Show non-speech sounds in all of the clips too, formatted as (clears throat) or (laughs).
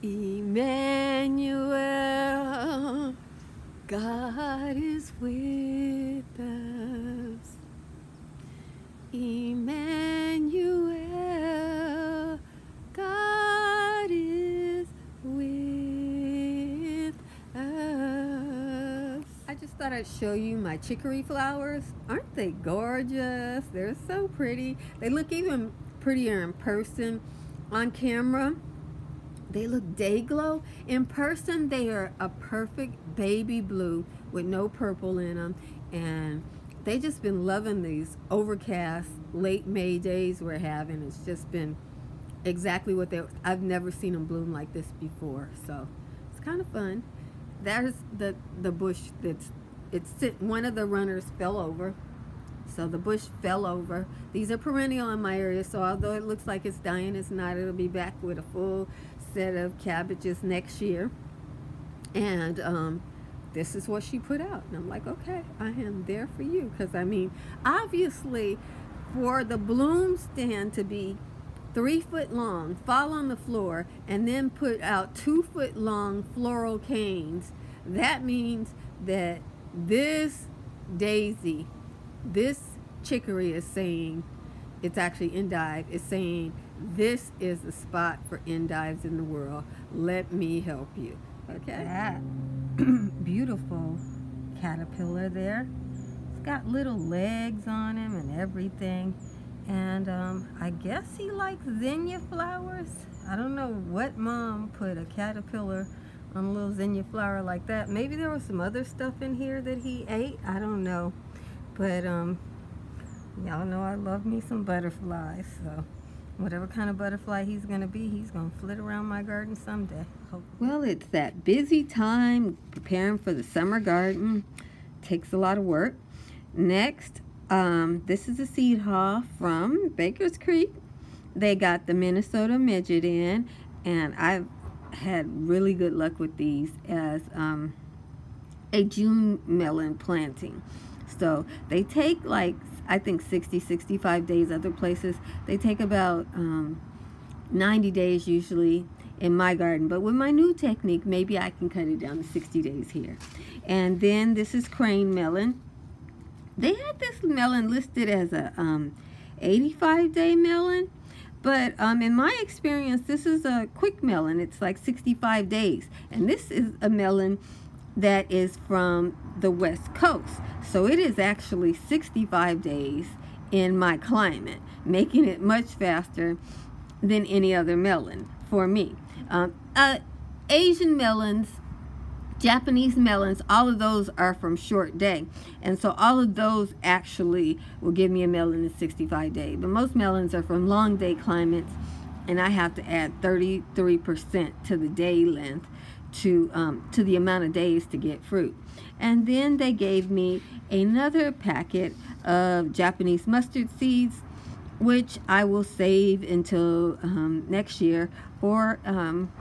Emmanuel, God is with us. Emmanuel, God is with us. I just thought I'd show you my chicory flowers. Aren't they gorgeous? They're so pretty. They look even prettier in person on camera they look day glow. In person, they are a perfect baby blue with no purple in them. And they just been loving these overcast late May days we're having. It's just been exactly what they, I've never seen them bloom like this before. So it's kind of fun. There's the, the bush that's, it's one of the runners fell over. So the bush fell over. These are perennial in my area, so although it looks like it's dying, it's not. It'll be back with a full set of cabbages next year. And um, this is what she put out. And I'm like, okay, I am there for you. Because, I mean, obviously, for the bloom stand to be three foot long, fall on the floor, and then put out two foot long floral canes, that means that this daisy, this chicory is saying, it's actually endive, is saying this is the spot for endives in the world. Let me help you. Okay. That (clears throat) beautiful caterpillar there. It's got little legs on him and everything. And um, I guess he likes zinnia flowers. I don't know what mom put a caterpillar on a little zinnia flower like that. Maybe there was some other stuff in here that he ate. I don't know. But um, y'all know I love me some butterflies. So whatever kind of butterfly he's going to be, he's going to flit around my garden someday. Hope. Well, it's that busy time preparing for the summer garden. Takes a lot of work. Next, um, this is a seed haul from Baker's Creek. They got the Minnesota Midget in, and I've had really good luck with these as um, a June melon planting. So they take like I think 60, 65 days. Other places, they take about um, 90 days usually in my garden. But with my new technique, maybe I can cut it down to 60 days here. And then this is crane melon. They had this melon listed as a um, 85 day melon. But um, in my experience, this is a quick melon. It's like 65 days. And this is a melon that is from the west coast. So it is actually 65 days in my climate, making it much faster than any other melon for me. Um, uh, Asian melons, Japanese melons, all of those are from short day. And so all of those actually will give me a melon in 65 days. But most melons are from long day climates and I have to add 33% to the day length to um, to the amount of days to get fruit. And then they gave me another packet of Japanese mustard seeds, which I will save until um, next year, or um,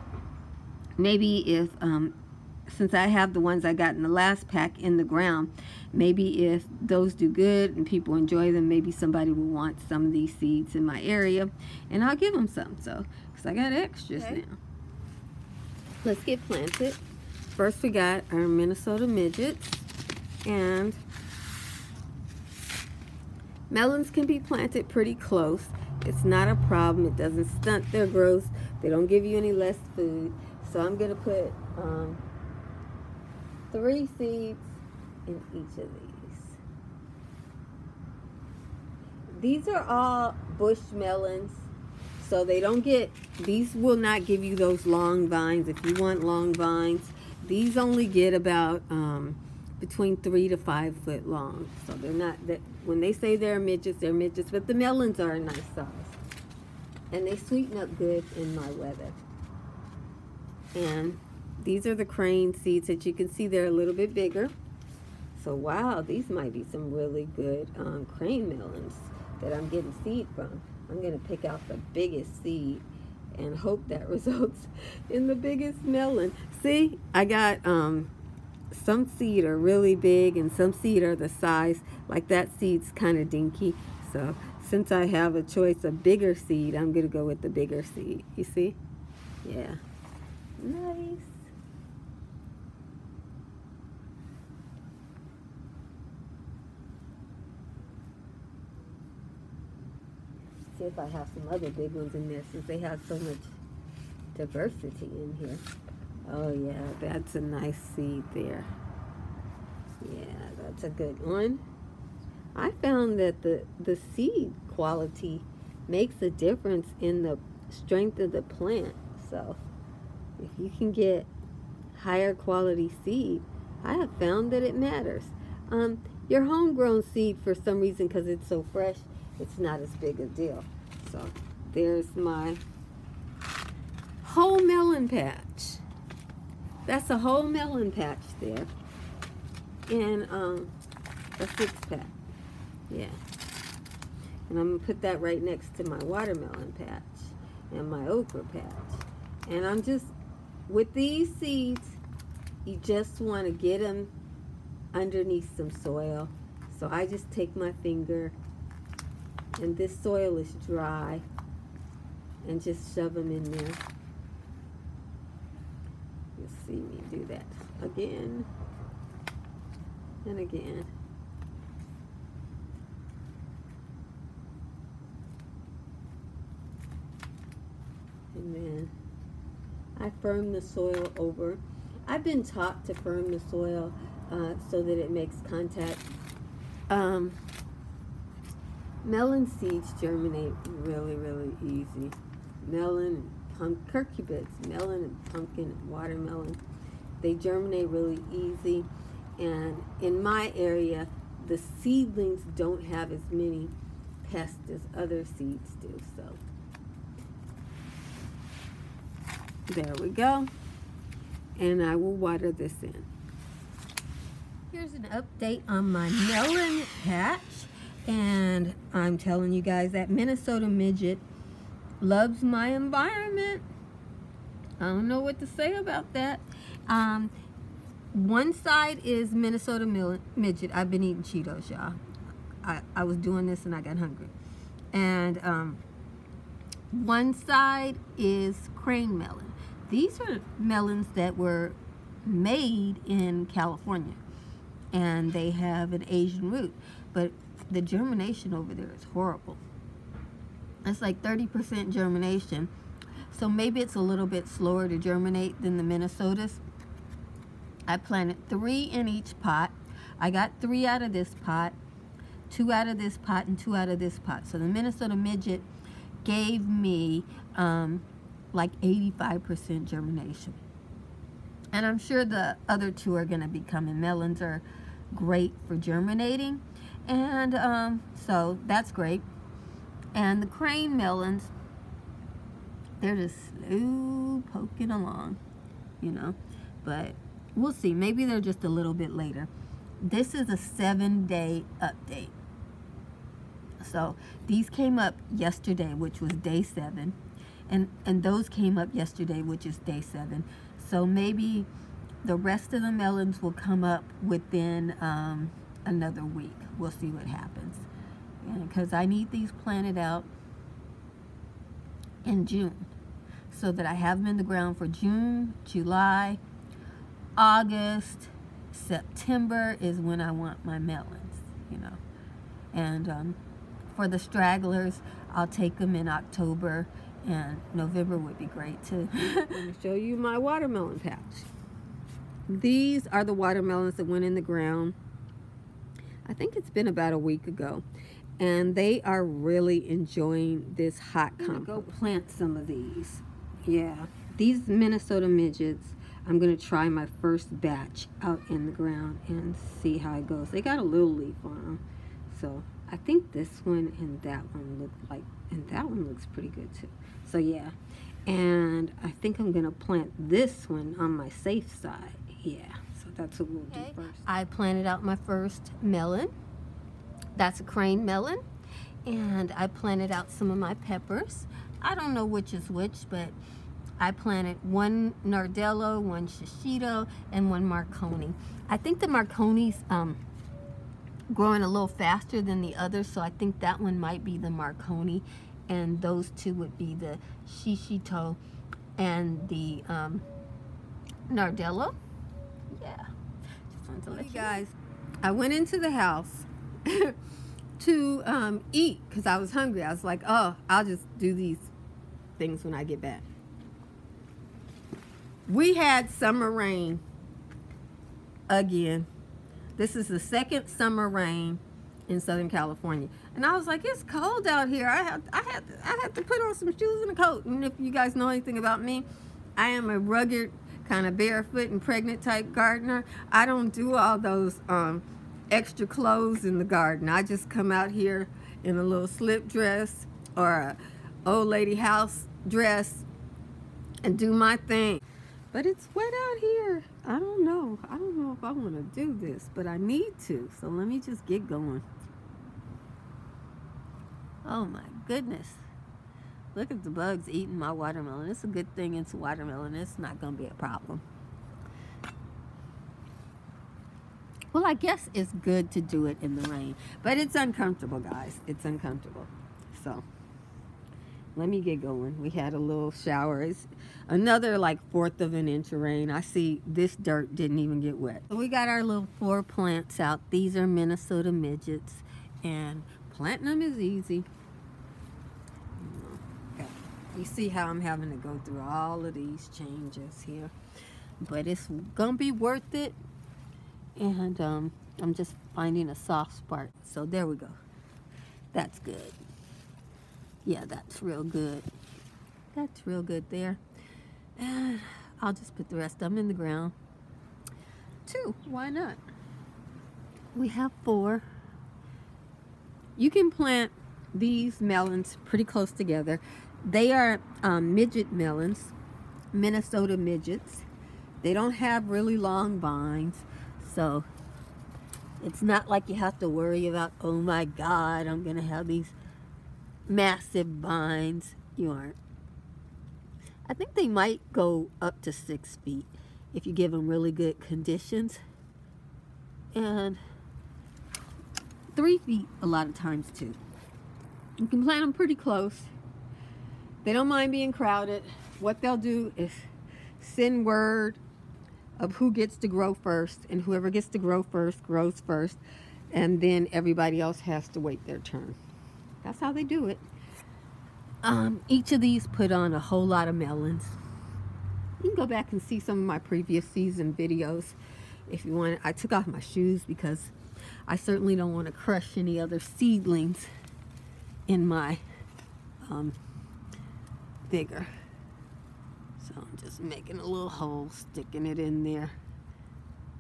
maybe if um, since I have the ones I got in the last pack in the ground, maybe if those do good and people enjoy them, maybe somebody will want some of these seeds in my area, and I'll give them some. So, because I got extras okay. now let's get planted. First we got our Minnesota midgets and melons can be planted pretty close. It's not a problem. It doesn't stunt their growth. They don't give you any less food. So I'm going to put um, three seeds in each of these. These are all bush melons. So they don't get, these will not give you those long vines. If you want long vines, these only get about um, between three to five foot long. So they're not, that when they say they're midgets, they're midgets, but the melons are a nice size. And they sweeten up good in my weather. And these are the crane seeds that you can see they're a little bit bigger. So wow, these might be some really good um, crane melons that I'm getting seed from. I'm going to pick out the biggest seed and hope that (laughs) results in the biggest melon. See, I got um, some seed are really big and some seed are the size, like that seed's kind of dinky. So since I have a choice of bigger seed, I'm going to go with the bigger seed. You see? Yeah. Nice. See if I have some other big ones in there since they have so much diversity in here. Oh yeah, that's a nice seed there. Yeah, that's a good one. I found that the, the seed quality makes a difference in the strength of the plant. So if you can get higher quality seed, I have found that it matters. Um, your homegrown seed, for some reason, because it's so fresh, it's not as big a deal. So there's my whole melon patch. That's a whole melon patch there. And um, a six pack. Yeah. And I'm going to put that right next to my watermelon patch and my okra patch. And I'm just, with these seeds, you just want to get them underneath some soil. So I just take my finger, and this soil is dry, and just shove them in there. You'll see me do that again and again. And then I firm the soil over. I've been taught to firm the soil uh, so that it makes contact. Um, melon seeds germinate really, really easy. Melon and cucurbits, melon and pumpkin and watermelon, they germinate really easy. And in my area, the seedlings don't have as many pests as other seeds do. So there we go. And I will water this in. Here's an update on my melon patch. And I'm telling you guys that Minnesota Midget loves my environment. I don't know what to say about that. Um, one side is Minnesota Midget. I've been eating Cheetos, y'all. I, I was doing this and I got hungry. And um, one side is Crane melon. These are melons that were made in California. And they have an Asian root. But the germination over there is horrible. It's like 30% germination. So maybe it's a little bit slower to germinate than the Minnesotas. I planted three in each pot. I got three out of this pot, two out of this pot, and two out of this pot. So the Minnesota Midget gave me um, like 85% germination. And I'm sure the other two are going to be coming. Melons are great for germinating. And um, so that's great. And the crane melons, they're just slow poking along, you know. But we'll see. Maybe they're just a little bit later. This is a seven day update. So these came up yesterday, which was day seven. And, and those came up yesterday, which is day seven. So maybe the rest of the melons will come up within um, another week. We'll see what happens. Because I need these planted out in June so that I have them in the ground for June, July, August, September is when I want my melons, you know. And um, for the stragglers, I'll take them in October and November would be great too. (laughs) To show you my watermelon patch. These are the watermelons that went in the ground. I think it's been about a week ago. And they are really enjoying this hot compost. go plant some of these. Yeah. These Minnesota midgets, I'm going to try my first batch out in the ground and see how it goes. They got a little leaf on them. So I think this one and that one look like, and that one looks pretty good too. So yeah, and I think I'm gonna plant this one on my safe side. Yeah, that's what we'll okay. do first. I planted out my first melon. That's a crane melon. And I planted out some of my peppers. I don't know which is which, but I planted one Nardello, one Shishito, and one Marconi. I think the Marconi's um, growing a little faster than the others, so I think that one might be the Marconi, and those two would be the Shishito and the um, Nardella. Wanted to let you guys. I went into the house (laughs) to um, eat because I was hungry. I was like, oh, I'll just do these things when I get back. We had summer rain again. This is the second summer rain in Southern California. And I was like, it's cold out here. I have I had I had to put on some shoes and a coat. And if you guys know anything about me, I am a rugged kind of barefoot and pregnant type gardener. I don't do all those um, extra clothes in the garden. I just come out here in a little slip dress or a old lady house dress and do my thing. But it's wet out here. I don't know. I don't know if I want to do this, but I need to. So let me just get going. Oh my goodness. Look at the bugs eating my watermelon. It's a good thing it's watermelon. It's not going to be a problem. Well, I guess it's good to do it in the rain. But it's uncomfortable, guys. It's uncomfortable. So, let me get going. We had a little shower. It's another like fourth of an inch of rain. I see this dirt didn't even get wet. So we got our little four plants out. These are Minnesota midgets. And planting them is easy. You see how I'm having to go through all of these changes here. But it's to be worth it. And um, I'm just finding a soft spot. So there we go. That's good. Yeah, that's real good. That's real good there. And I'll just put the rest of them in the ground. Two, why not? We have four. You can plant these melons pretty close together. They are um, midget melons, Minnesota midgets. They don't have really long vines, so it's not like you have to worry about, oh my God, I'm to have these massive vines. You aren't. I think they might go up to six feet if you give them really good conditions. And three feet a lot of times too. You can plant them pretty close. They don't mind being crowded. What they'll do is send word of who gets to grow first, and whoever gets to grow first grows first, and then everybody else has to wait their turn. That's how they do it. Um, each of these put on a whole lot of melons. You can go back and see some of my previous season videos if you want. I took off my shoes because I certainly don't want to crush any other seedlings in my um, bigger. So I'm just making a little hole, sticking it in there.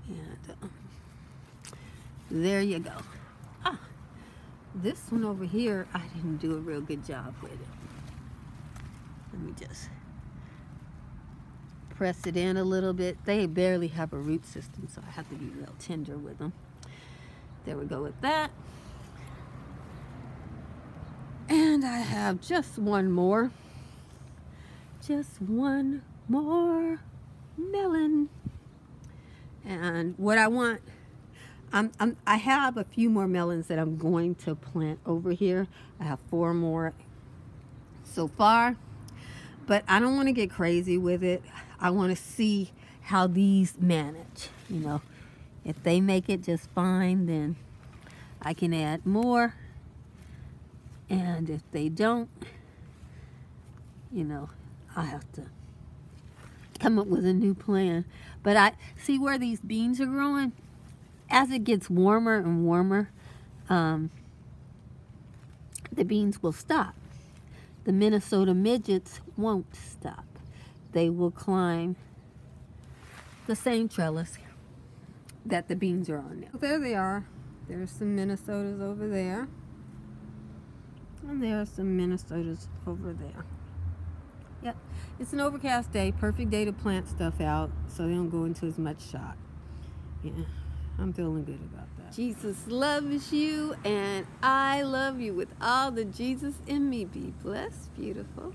And uh, there you go. Ah, this one over here, I didn't do a real good job with it. Let me just press it in a little bit. They barely have a root system, so I have to be real tender with them. There we go with that. And I have just one more just one more melon. And what I want, I'm, I'm, I have a few more melons that I'm going to plant over here. I have four more so far, but I don't want to get crazy with it. I want to see how these manage, you know. If they make it just fine, then I can add more. And if they don't, you know, I have to come up with a new plan. But I see where these beans are growing. As it gets warmer and warmer, um, the beans will stop. The Minnesota midgets won't stop. They will climb the same trellis that the beans are on now. There they are. There's some Minnesotas over there. And there are some Minnesotas over there. Yep. It's an overcast day. Perfect day to plant stuff out so they don't go into as much shock. Yeah. I'm feeling good about that. Jesus loves you and I love you with all the Jesus in me. Be blessed, beautiful.